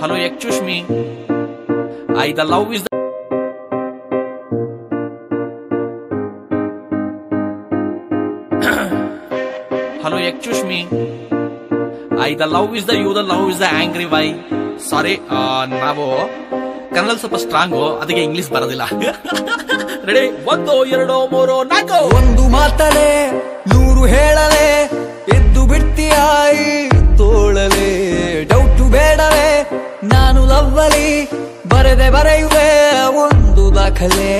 excuse me. I the love is the Hello, excuse me. I the love is the you the love is the angry why. ಸಾರಿ ನಾವು ಕನ್ನಡ ಸ್ವಲ್ಪ strong ಅದಕ್ಕೆ English ಬರೋದಿಲ್ಲ ready ಒಂದು ಎರಡು ಮೂರು ನಾಲ್ಕು ಒಂದು ಮಾತಲೆ ನೂರು ಹೇಳಲೆ ದಾಖಲೆ.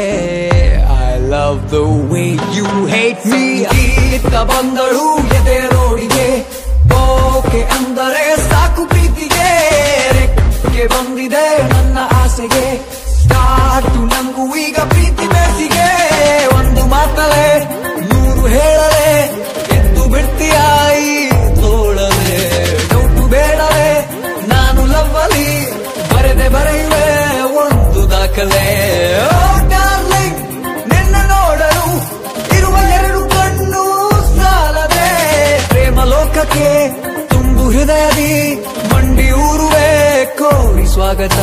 I love the way you hate me ಇತ್ತ ಬಂದಳು, ಎದೆ ರೋಡಿಗೆ ಓಕೆ ಅಂದರೆ ಸಾಕು ಪ್ರೀತಿಗೆ. ರೆಕ್ಕೆ ಬಂದಿದೆ ನನ್ನ ಆಸೆಗೆ. ಸ್ಟಾರ್ಟು ನಂಗೂ ಈಗ ಪ್ರೀತಿ ಬೇಸಿಗೆ. ಒಂದು ಮಾತಲೆ ನೂರು ಹೇಳಲೆ. ಎದ್ದು ಬಿಡ್ತೀಯಾಯಿ ತೋಳಲೆ? ಡೌಟು ಬೇಡವೇ ನಾನು ಲವ್ವಲಿ, ಬರೆದೆ ಬರೆಯುವೆ. ಒಂದು ದಾಖಲೆ. ಶ್ರಮಕ್ಕೆ ತುಂಬು ಹೃದಯದಿ ಮಂಡಿ ಊರುವೆ ಕೋರಿ ಸ್ವಾಗತ.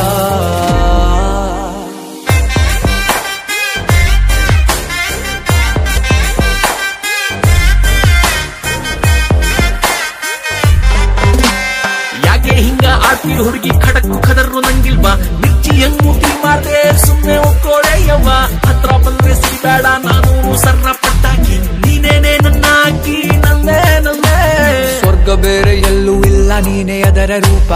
ಯಾಕೆ ಹಿಂಗ ಆಡ್ತೀವಿ ಹುಡುಗಿ ಖಡಕ್ಕು ಖದರು ನೀನೇ ಅದರ ರೂಪ.